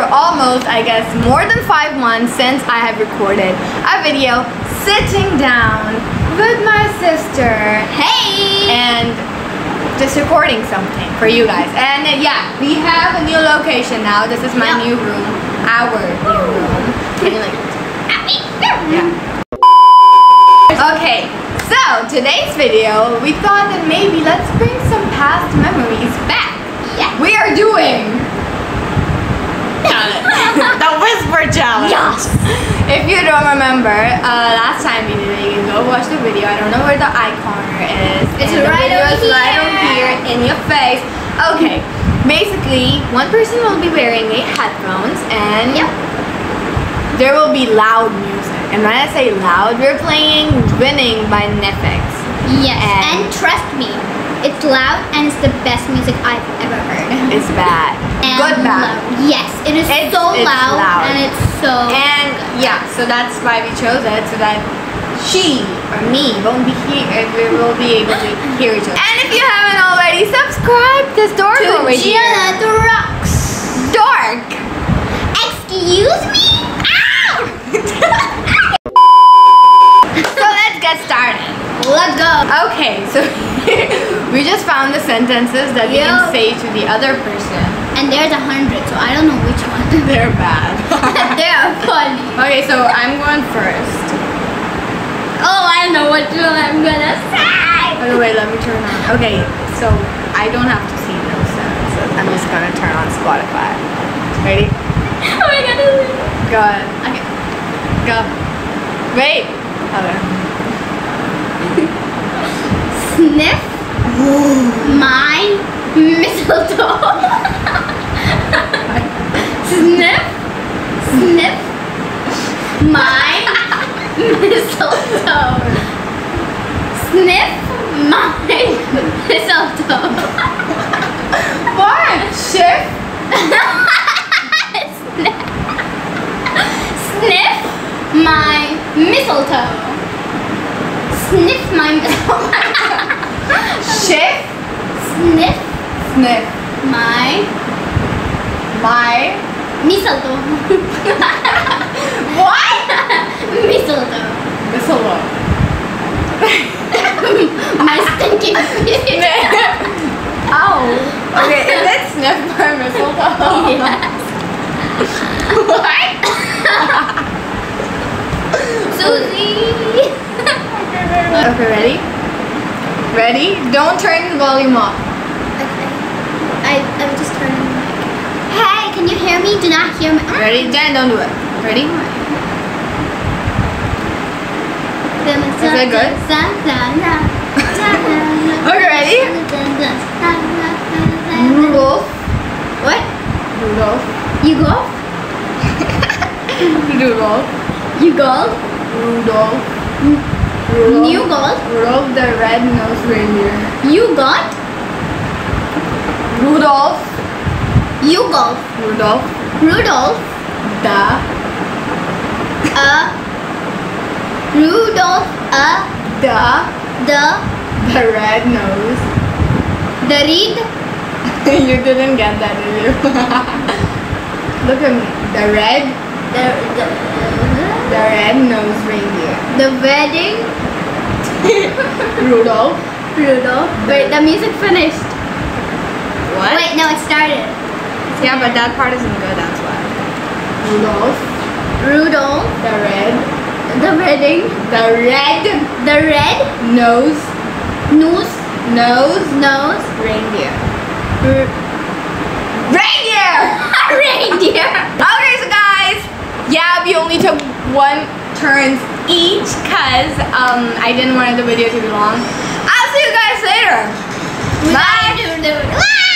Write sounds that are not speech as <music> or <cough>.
almost, I guess, more than five months since I have recorded a video sitting down with my sister Hey! and just recording something for you guys. And uh, yeah, we have a new location now. This is my Yep. new room, our new room. Like? Yeah. Okay, so today's video, we thought that maybe let's bring some past memories back. Yeah. We are doing the whisper challenge. Yes. If you don't remember, uh, last time we did it, you can go watch the video. I don't know where the icon is. It's right over is right over here. here in your face. Okay. Basically, one person will be wearing a headphones and Yep. there will be loud music. And when I say loud, we're playing Winning by Netflix. Yes. And- And, trust me, it's loud and it's the best music I've ever heard. It's bad. <laughs> Good bad. loud. Yes, it is It's- so it's loud, loud. And it's so. And yeah, so that's why we chose it so that she or me won't be here. And we will be able to hear each other. And if you haven't already, subscribe to Dork to over here. Jannat Rocks. Dork. Excuse me? Ow! <laughs> So let's get started. Let's go. Okay, so <laughs> we just found the sentences that we can say to the other person. And there's a hundred, so I don't know which one. <laughs> They're bad. <laughs> they are funny. okay, so I'm going first. Oh, I don't know what one I'm gonna say. By the way, let me turn on. Okay, so I don't have to see those sentences. I'm just gonna turn on Spotify. Ready? Oh my god. Go ahead. Okay. Go. Wait. Okay. Sniff my mistletoe. Sniff, sniff my mistletoe. Sniff my mistletoe. What? Shift? Sniff, sniff my mistletoe. Sniff my mistletoe. Shift? Sniff Sniff. my My. mistletoe. <laughs> What? mistletoe. Mistletoe. <laughs> My stinky <laughs> feet. Ow. Okay, is it sniff my mistletoe? yes. What? Susie. Okay, ready? Ready? Don't turn the volume off. Okay. I I was just turning the mic. Hey, can you hear me? Do not hear me. Ready? Jen, don't do it. Ready? Is it good? <laughs> Okay, ready? Rudolph. What? Rudolph. You go? <laughs> Rudolph. You go? Rudolph. You got? Rudolph the red-nosed reindeer. You got? Rudolph. You got? Rudolph. Rudolph. The. Uh. Rudolph. Uh. The. The. The red nose. The reed. <laughs> you didn't get that, did you? <laughs> Look at me. The red. The. The. The red-nosed reindeer. The wedding. <laughs> Rudolph. Rudolph. Wait, the music finished. What? Wait, no, it started. Yeah, but that part isn't good, that's why. Rudolph. Rudolph. The red. The wedding. The red The red nose. nose. Nose. Nose. Reindeer. R- Reindeer! reindeer. Okay, so guys, yeah, we only took one turns each because um, I didn't want the video to be long. I'll see you guys later. Bye. Bye.